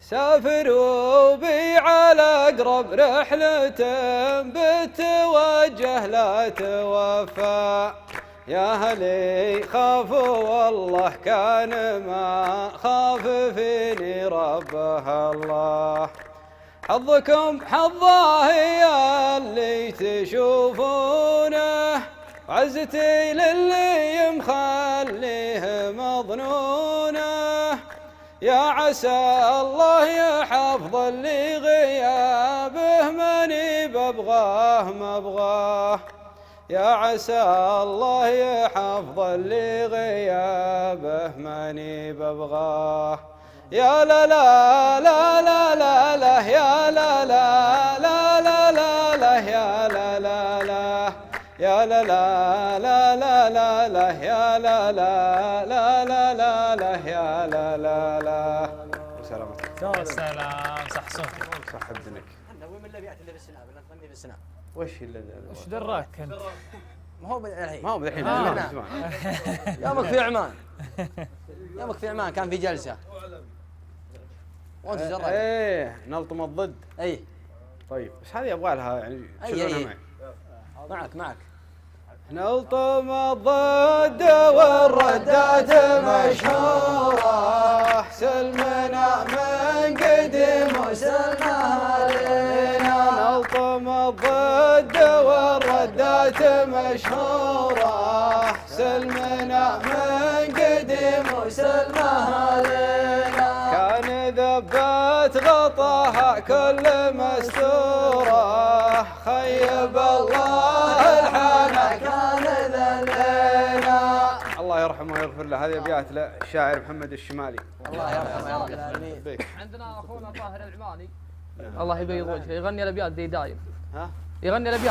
سافروا بي على أقرب رحلة بتوجه لا توفى. يا هلي خافوا والله كان ما خاف فيني ربه الله. حظكم حظاه يا اللي تشوفونه. عزتي للي مخليه مظنونه. يا عسى الله يحفظ اللي غيابه ماني ببغاه مبغاه يا عسى الله يحفظ اللي غيابه ماني ببغاه يا لا لا لا لا لا لا يا لا لا لا لا لا لا يا لا لا لا يا لا لا لا لا لا لا يا لا لا لا لا لا لا يا لا لا لا سلامتك سلام صح صوتك صح بدنك وين من الابيات اللي بالسناب اللي تغني بالسناب وش اللي وش دراك انت؟ ما هو الحين ما هو الحين آه. يومك في عمان يومك في عمان كان في جلسه وانت جرب إيه نلطم الضد اي طيب بس هذه يبغى لها يعني. معي معك معك نلطم الضد والردات مشهورة. سلمنا من قديم وسلمها لنا نلطم الضد والردات مشهورة. سلمنا من قديم وسلمها لنا كان ذبات غطاها كل مستورة. خيب الله يرحمه ويغفر له. هذه أبيات للشاعر محمد الشمالي. الله يرحمه يا رب العالمين. عندنا أخونا طاهر العماني. الله يبيض وجهه. يغني الأبيات ذي دايم. ها؟ يغني الأبيات